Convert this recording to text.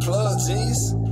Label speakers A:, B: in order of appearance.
A: Plug, G's.